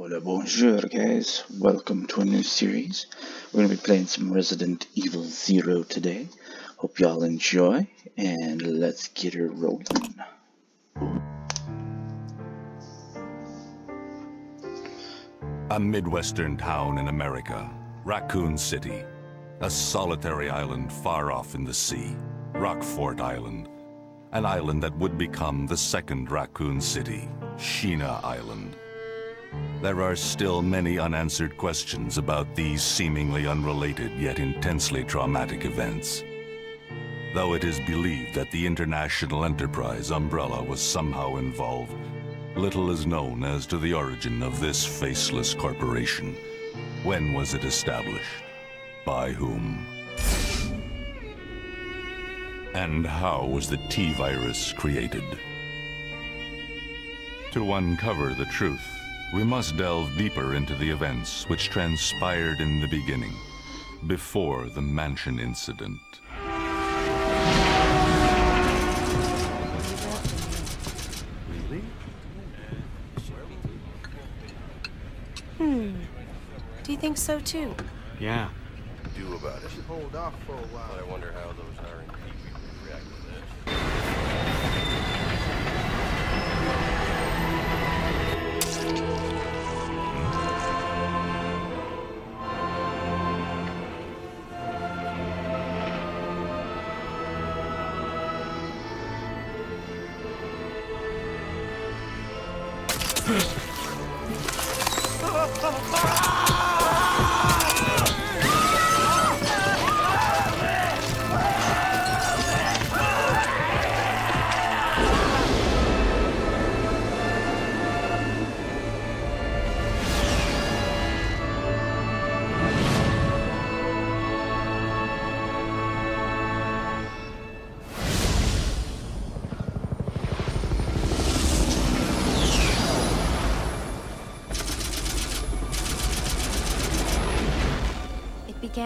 Hola, bonjour, guys. Welcome to a new series. We're going to be playing some Resident Evil Zero today. Hope y'all enjoy, and let's get her rolling. A Midwestern town in America, Raccoon City. A solitary island far off in the sea, Rockfort Island. An island that would become the second Raccoon City, Sheena Island. There are still many unanswered questions about these seemingly unrelated yet intensely traumatic events. Though it is believed that the International Enterprise umbrella was somehow involved, little is known as to the origin of this faceless corporation. When was it established? By whom? And how was the T-Virus created? To uncover the truth, we must delve deeper into the events which transpired in the beginning, before the mansion incident. Hmm. Do you think so too? Yeah. do about it. Hold off for a But while. I wonder how those R&D It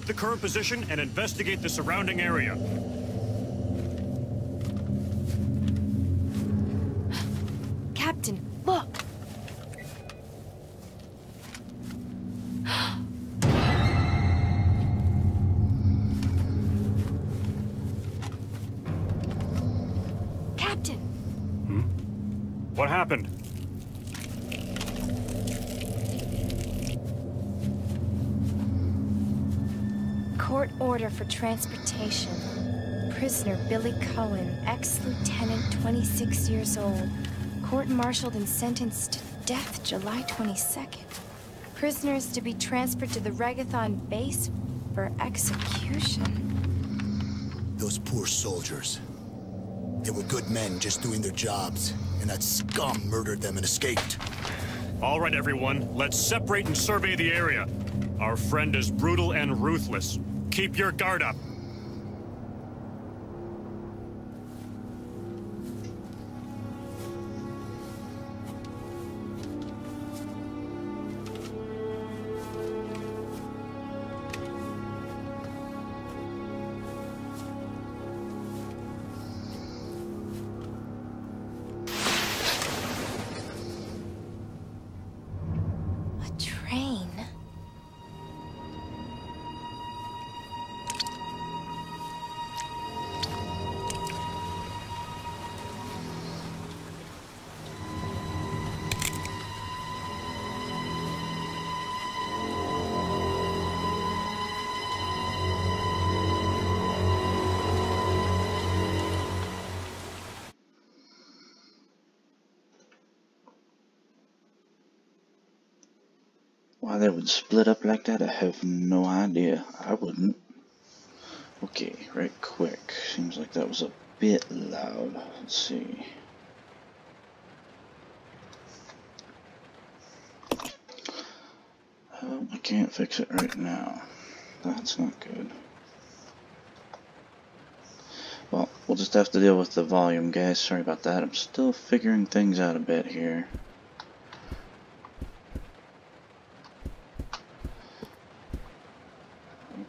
Check the current position and investigate the surrounding area. Captain, look! Captain! Hmm? What happened? Order for transportation. Prisoner Billy Coen, ex-lieutenant, 26 years old. Court-martialed and sentenced to death July 22nd. Prisoners to be transferred to the Regathon base for execution. Those poor soldiers. They were good men just doing their jobs, and that scum murdered them and escaped. All right, everyone, let's separate and survey the area. Our friend is brutal and ruthless. Keep your guard up. Why they would split up like that, I have no idea. I wouldn't. Okay, right quick. Seems like that was a bit loud. Let's see. Oh, I can't fix it right now. That's not good. Well, we'll just have to deal with the volume, guys. Sorry about that. I'm still figuring things out a bit here.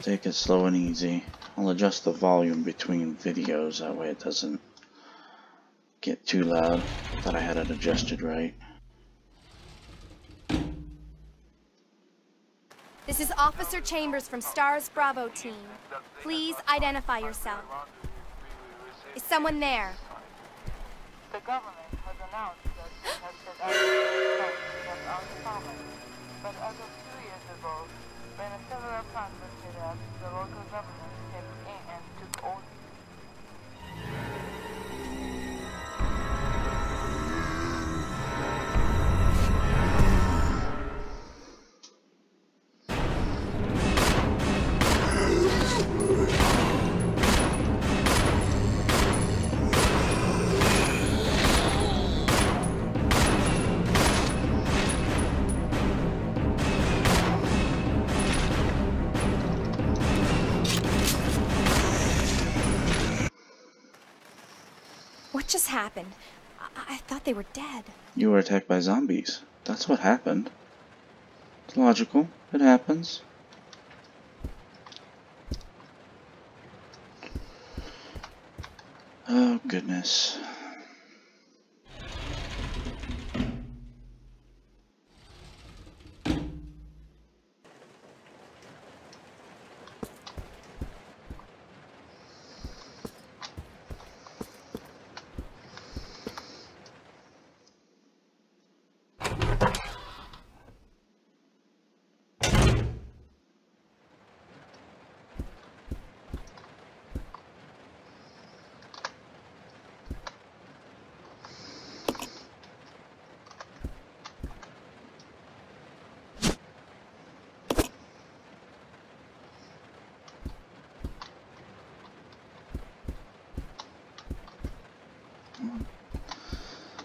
Take it slow and easy. I'll adjust the volume between videos, that way it doesn't get too loud. I Thought I had it adjusted right. This is Officer Chambers from STARS Bravo team. Please identify yourself. Is someone there? The government has announced that it has set out to our. But as of two years ago, when a plans were set up, the local government stepped in and took over. What just happened? I, I thought they were dead. You were attacked by zombies. That's what happened. It's logical. It happens. Oh, goodness.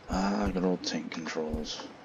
Ah, good old tank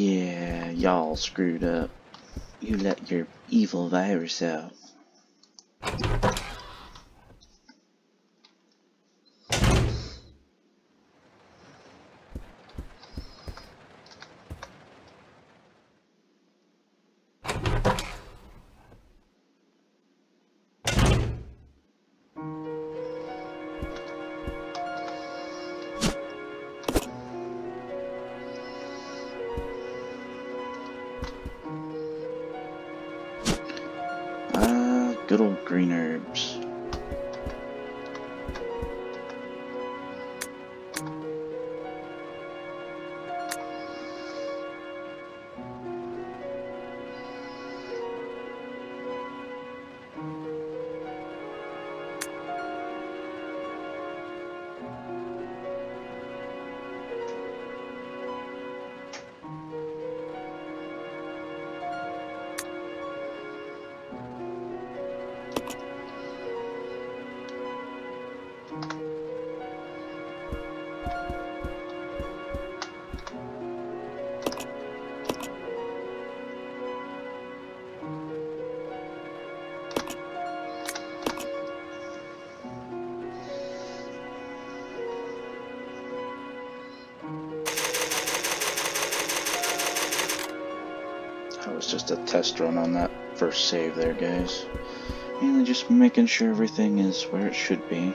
Yeah, y'all screwed up. You let your evil virus out. Just a test run on that first save there, guys. Mainly just making sure everything is where it should be.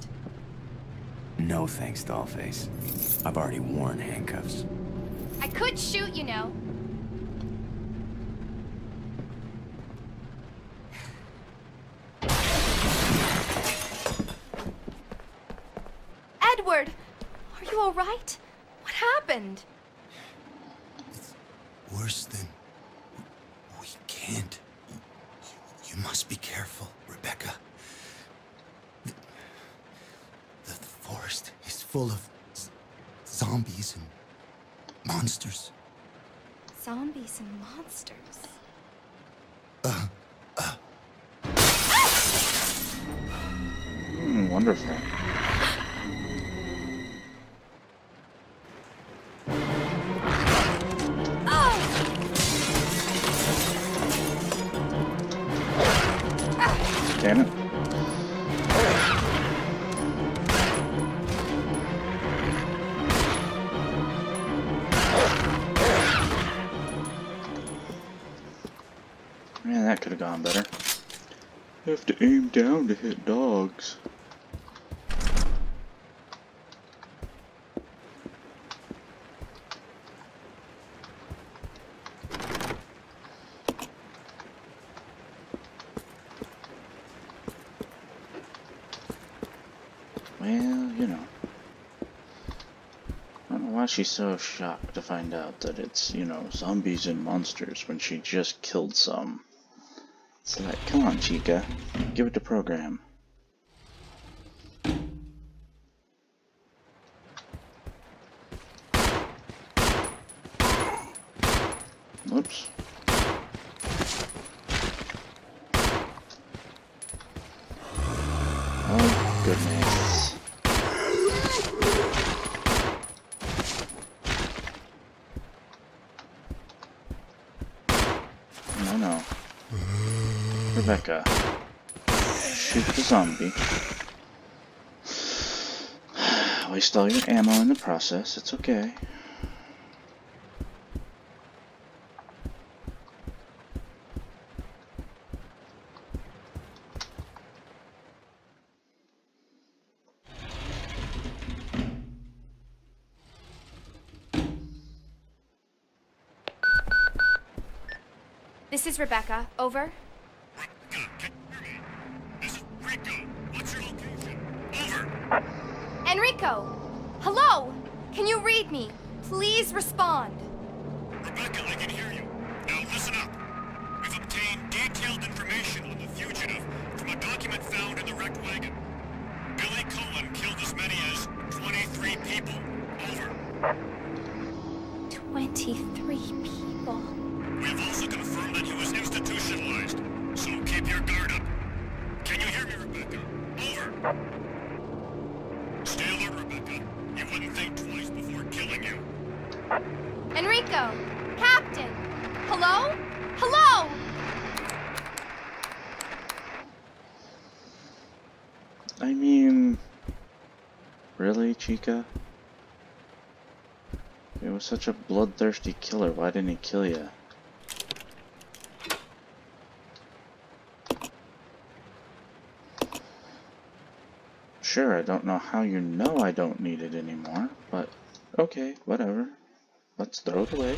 No thanks, Dollface. I've already worn handcuffs. I could shoot, you know. Edward! Are you alright? What happened? That could have gone better. Have to aim down to hit dogs. Well, you know. I don't know why she's so shocked to find out that it's, you know, zombies and monsters when she just killed some. Like, come on, Chica. Give it the program. Whoops. Oh, goodness. No, no. Rebecca. Shoot zombie. Waste all your ammo in the process, it's okay. This is Rebecca. Over. Enrico! Hello! Can you read me? Please respond. Rebecca, I can hear you. Now listen up. Chica? Was such a bloodthirsty killer. Why didn't he kill you? Sure, I don't know how you know I don't need it anymore, but okay, whatever. Let's throw it away.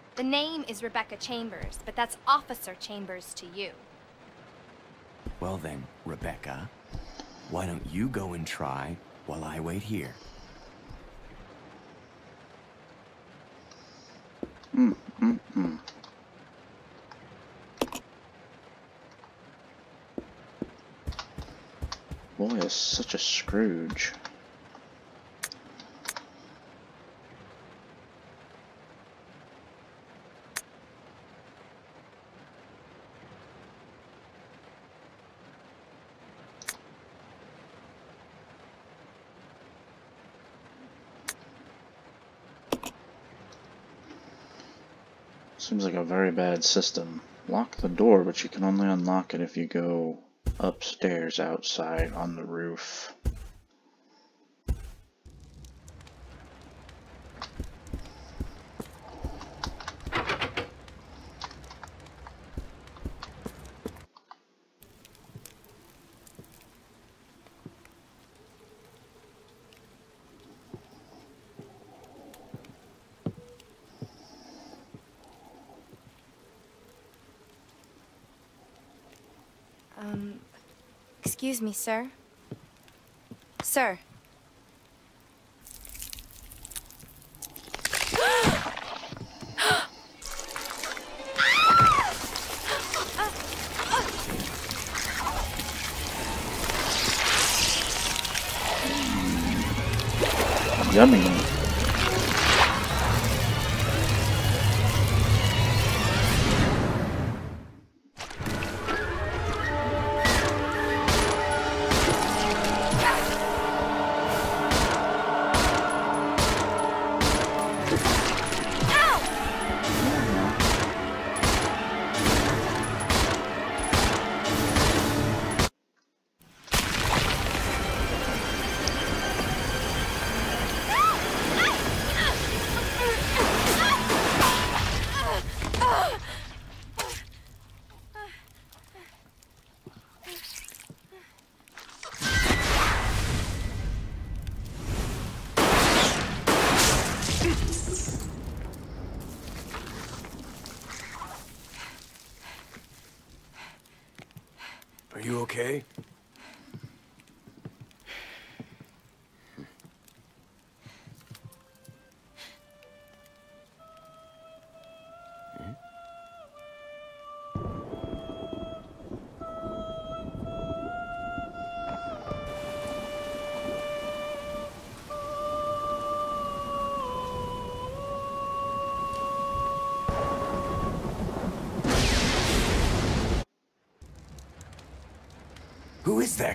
The name is Rebecca Chambers, but that's Officer Chambers to you. Well then, Rebecca, why don't you go and try while I wait here? Mm, mm, mm. Boy, is such a Scrooge. Seems like a very bad system. Lock the door, but you can only unlock it if you go upstairs outside on the roof. Um, excuse me, sir. Sir. Yummy.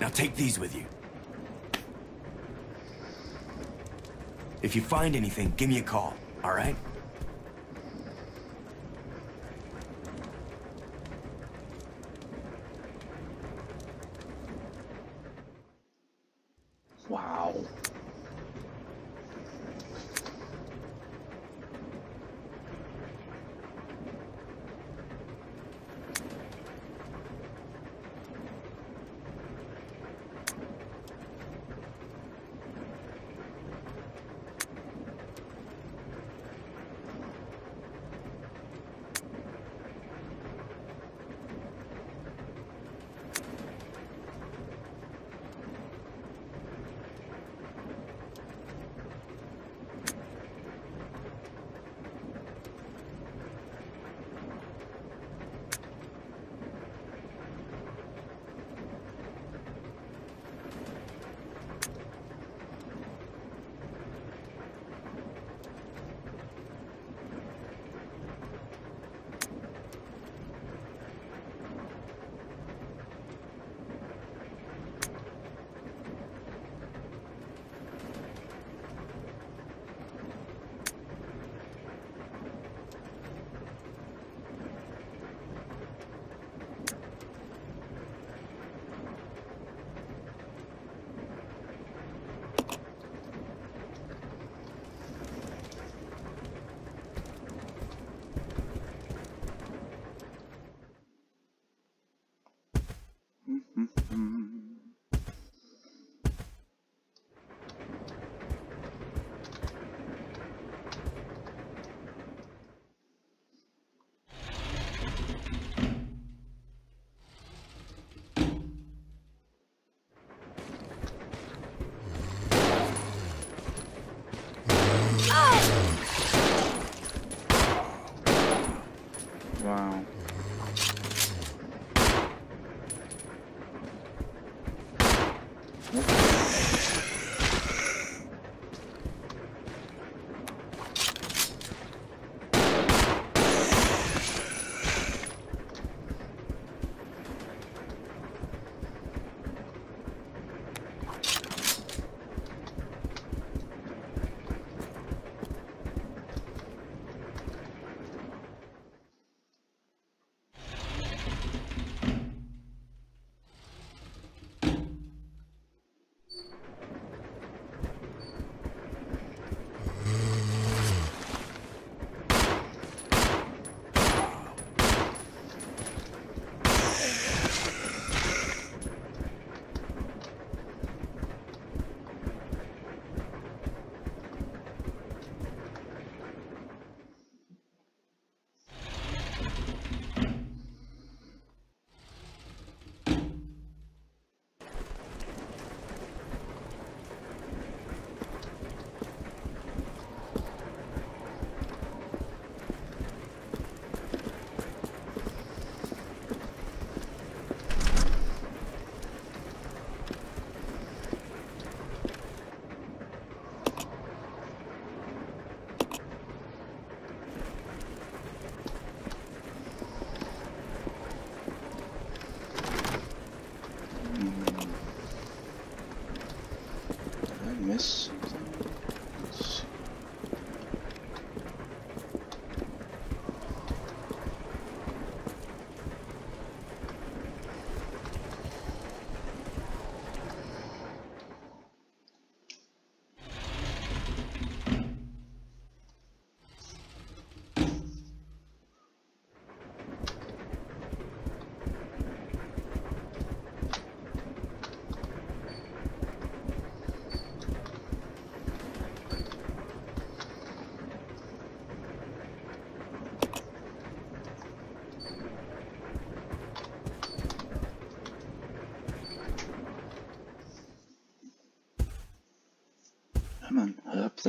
Now take these with you. If you find anything, give me a call, all right?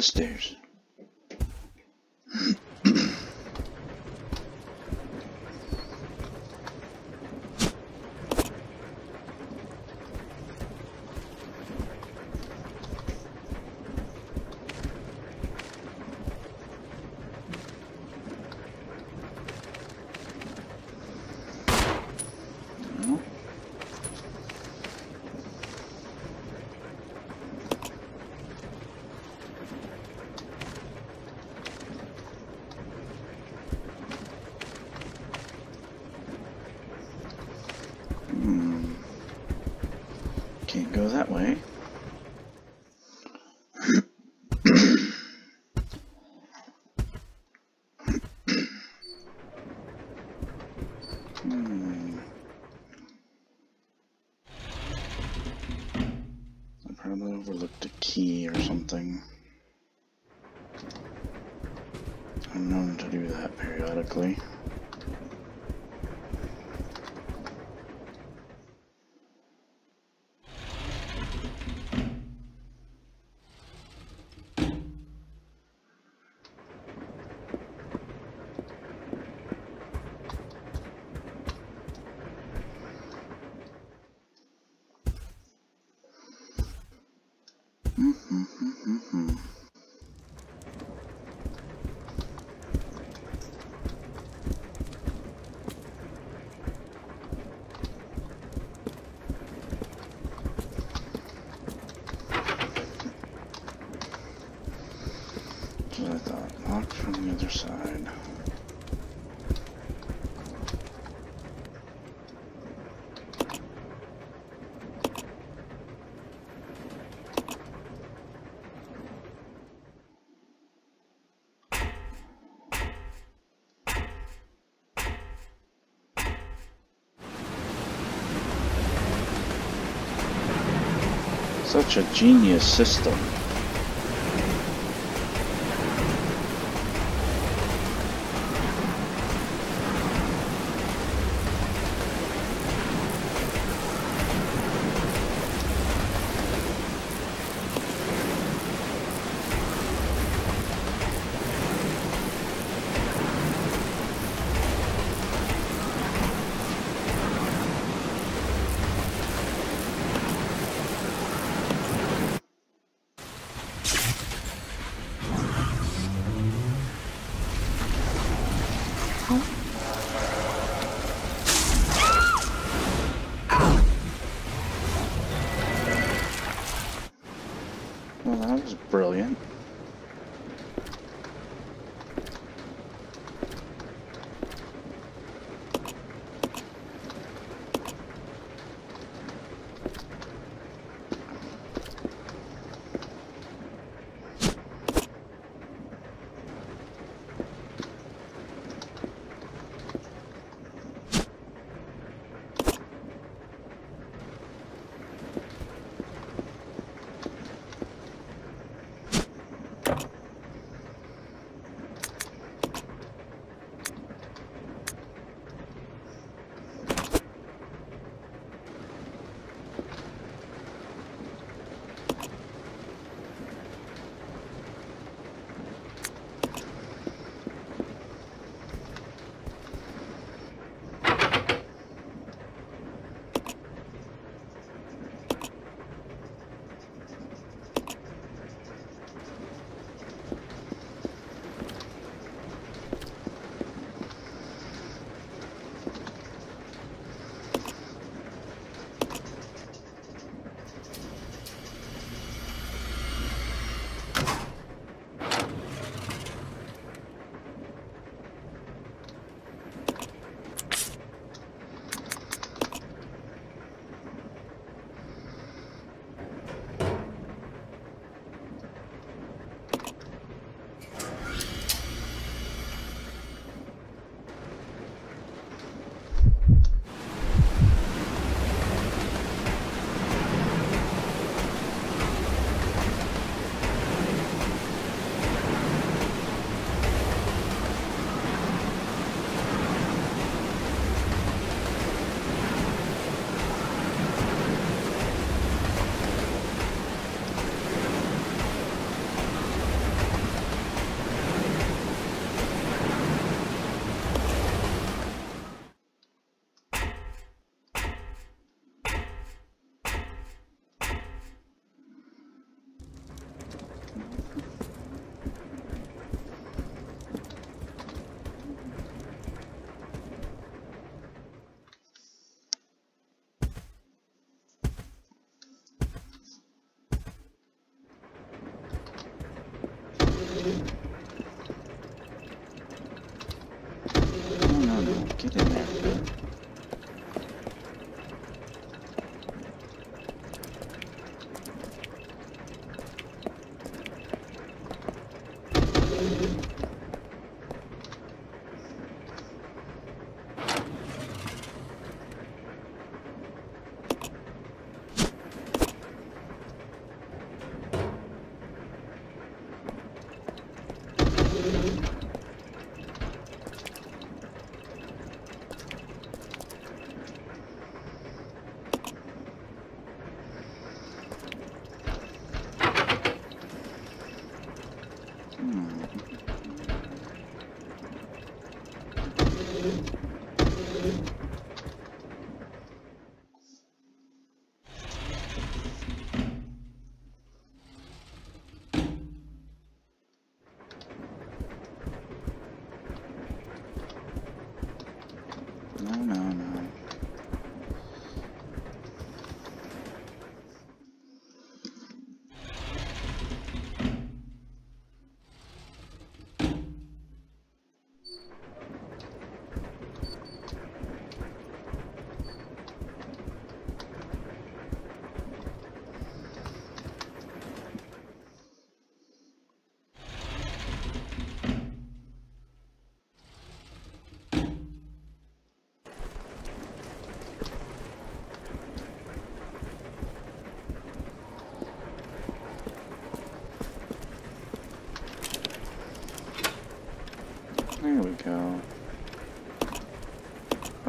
Stairs. No. that way. Hmm. I probably overlooked a key or something. I'm known to do that periodically. That's what I thought. Locked from the other side. Such a genius system.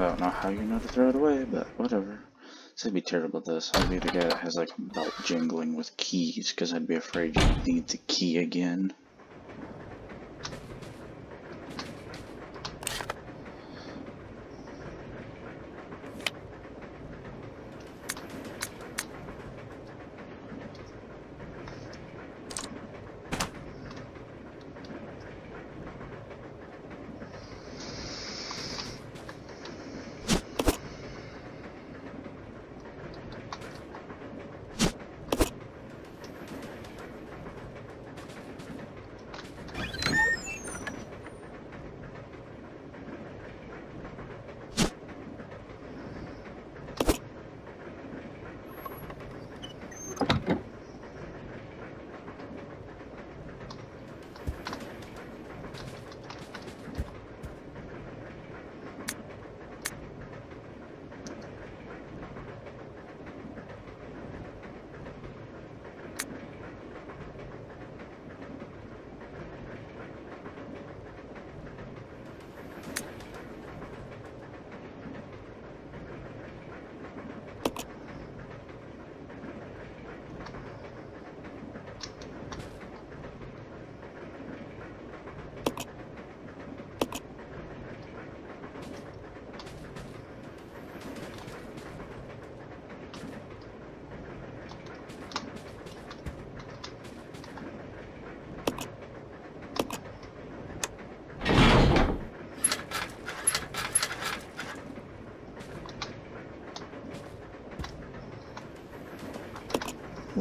Don't know how you know to throw it away, but whatever. So I'd be terrible at this. I'd be the guy that has like a belt jingling with keys, because I'd be afraid you'd need the key again.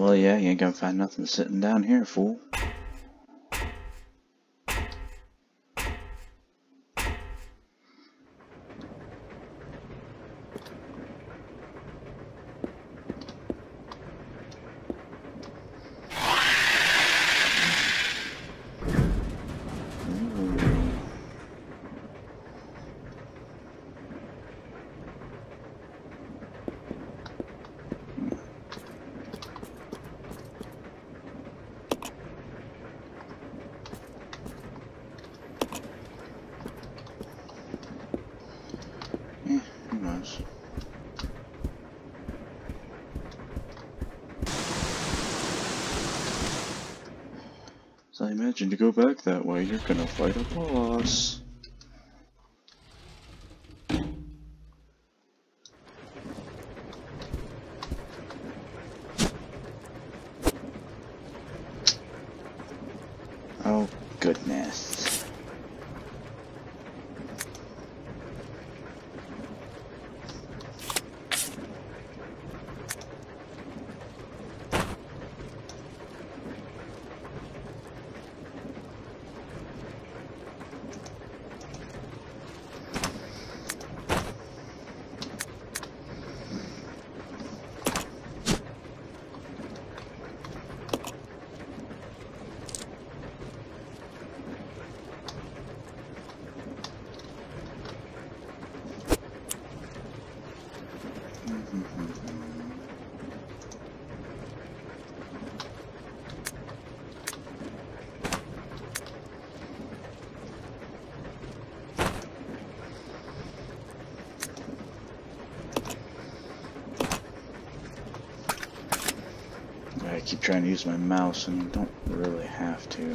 Well, yeah, you ain't gonna find nothing sitting down here, fool. Yeah, who knows? So I imagine to go back that way, you're gonna fight a boss. Oh, goodness. I keep trying to use my mouse and don't really have to.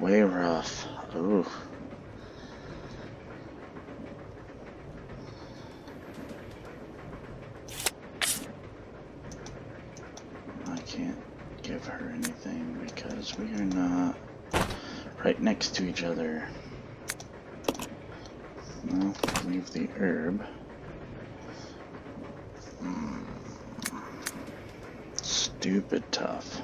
Way rough. Ooh. I can't give her anything because we are not right next to each other. Well, leave the herb. Hmm. Stupid tough.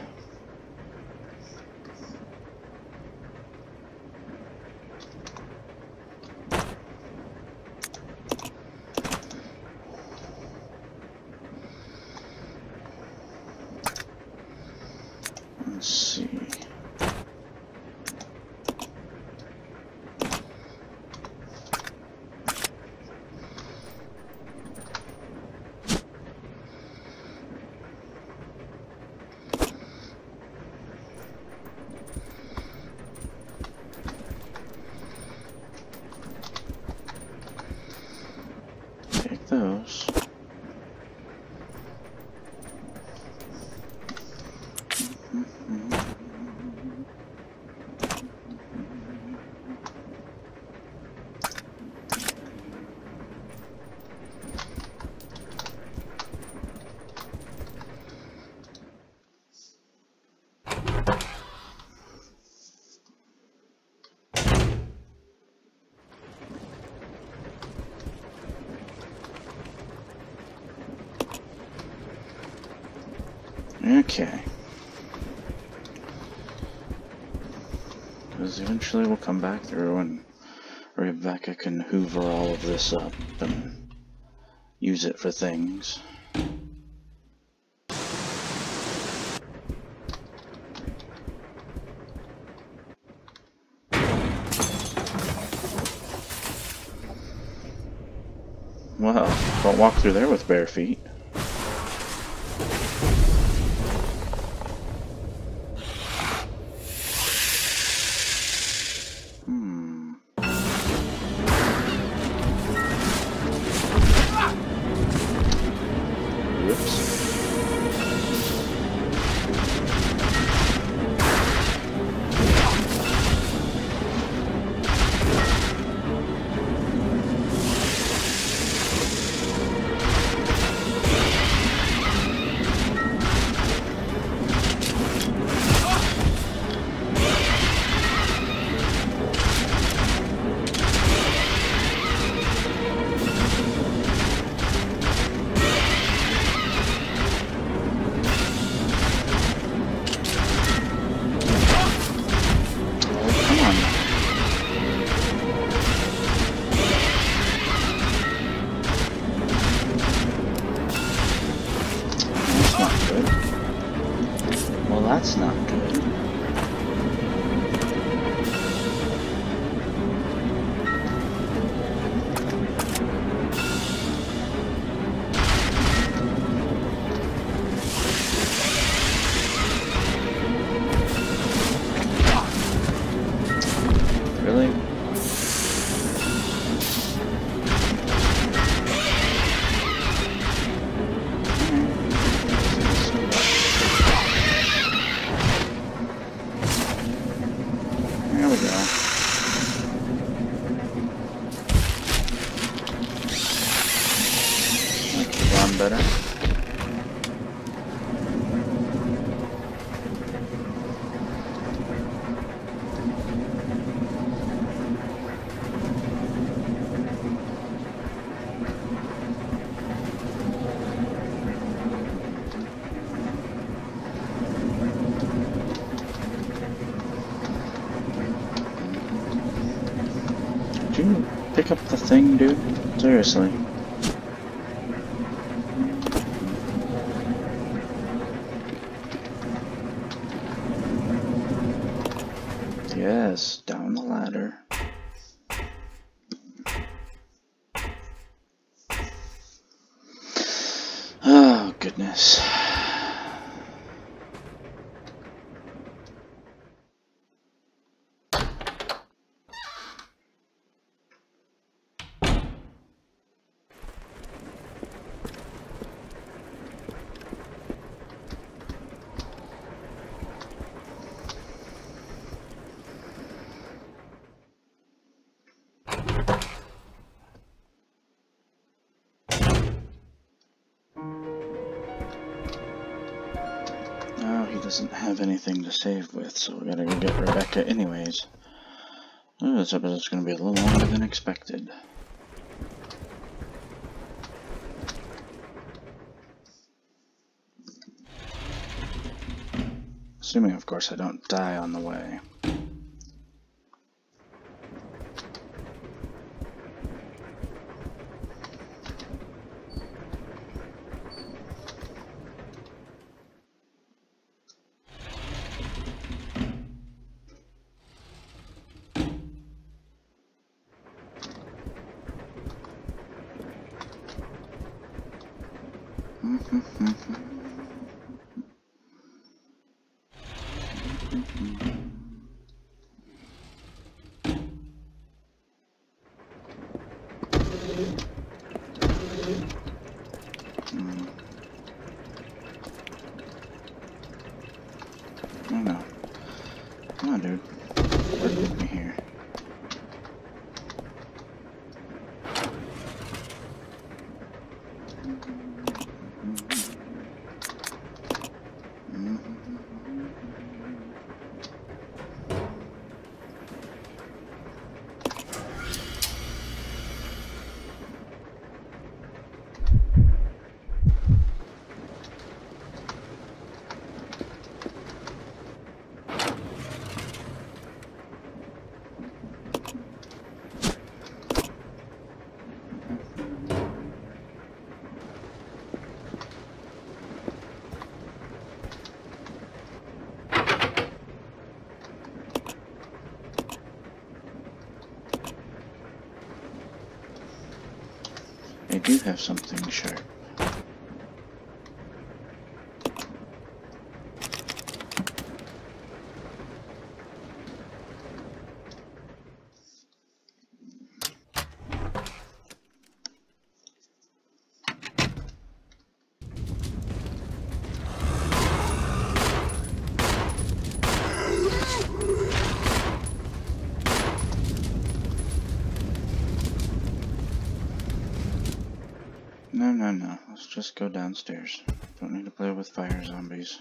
Okay. Because eventually we'll come back through and Rebecca can hoover all of this up and use it for things. Well, don't walk through there with bare feet. Pick up the thing, dude? Seriously. Yes, down the ladder. Oh, goodness. Have anything to save with, so we gotta go get Rebecca anyways. Oh, this episode's gonna be a little longer than expected. Assuming, of course, I don't die on the way. Oh no. Come on, dude. Work with me here. I have something sharp. No, no, no. Let's just go downstairs. Don't need to play with fire zombies.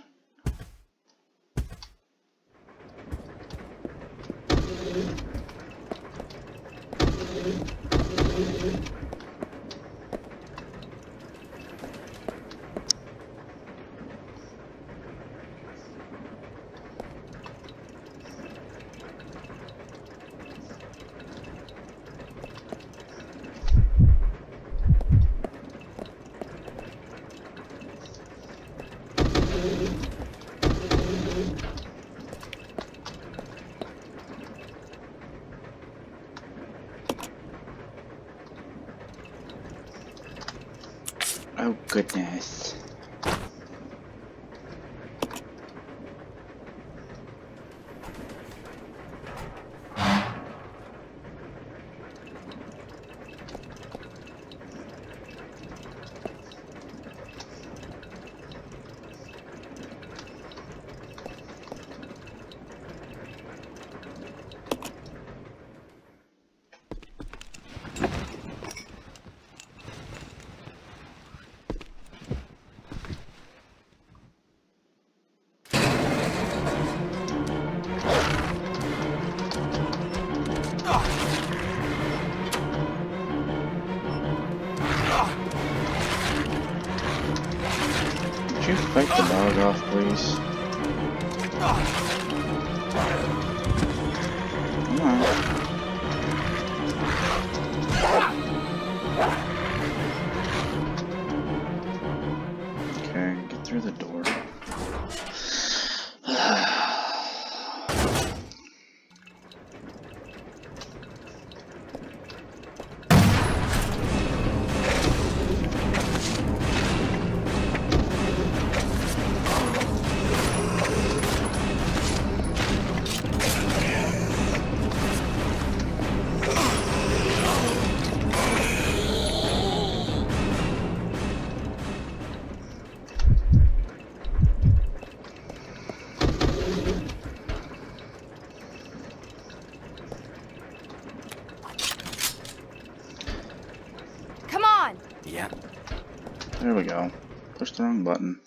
home button.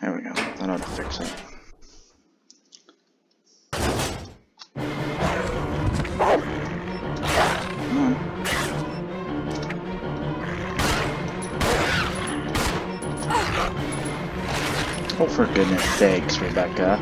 There we go, that ought to fix it. Oh, for goodness sakes, Rebecca.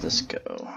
this go?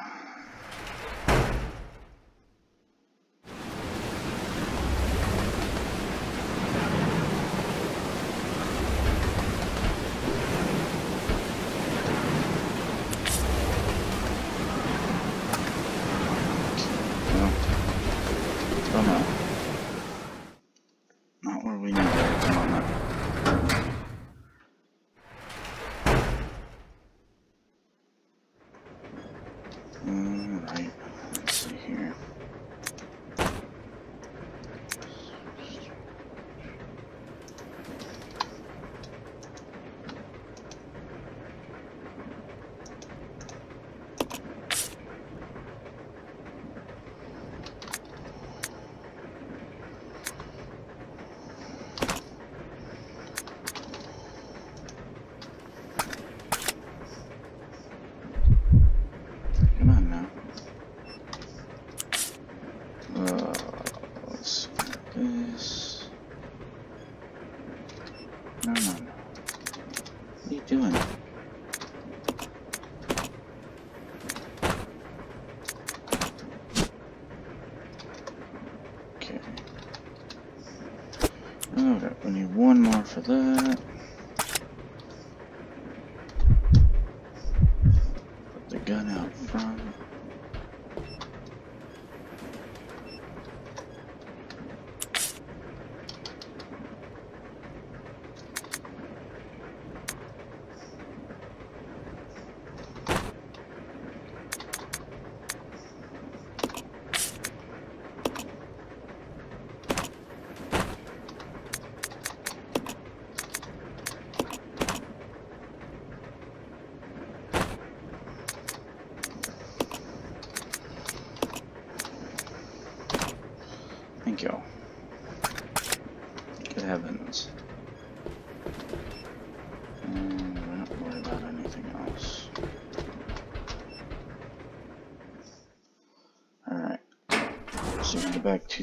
da, da.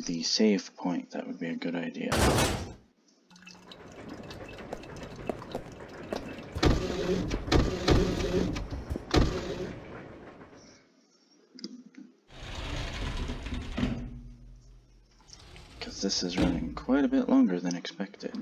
the save point, that would be a good idea. Because this is running quite a bit longer than expected.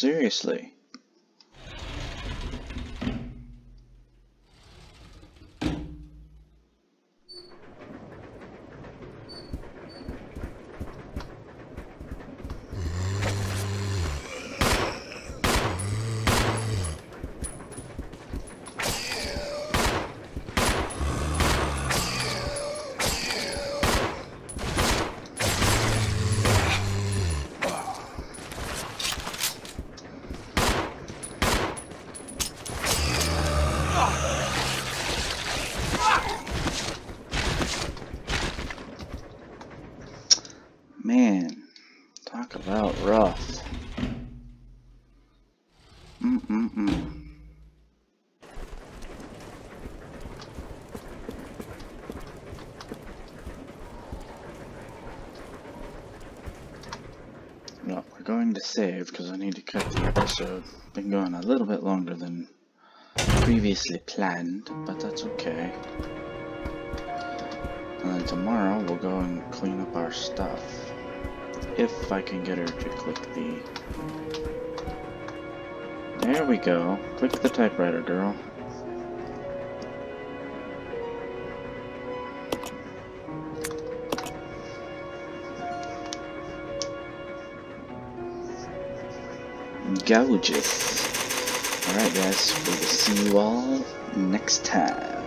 Seriously? Save because I need to cut the episode. Been going a little bit longer than previously planned, but that's okay. And then tomorrow we'll go and clean up our stuff. If I can get her to click the... There we go. Click the typewriter, girl. Gorgeous. Alright guys, we will see you all next time.